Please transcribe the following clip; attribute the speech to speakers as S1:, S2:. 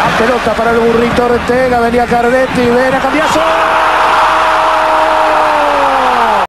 S1: La pelota para el burrito Ortega, venía Cardetti, ven a cambiazo.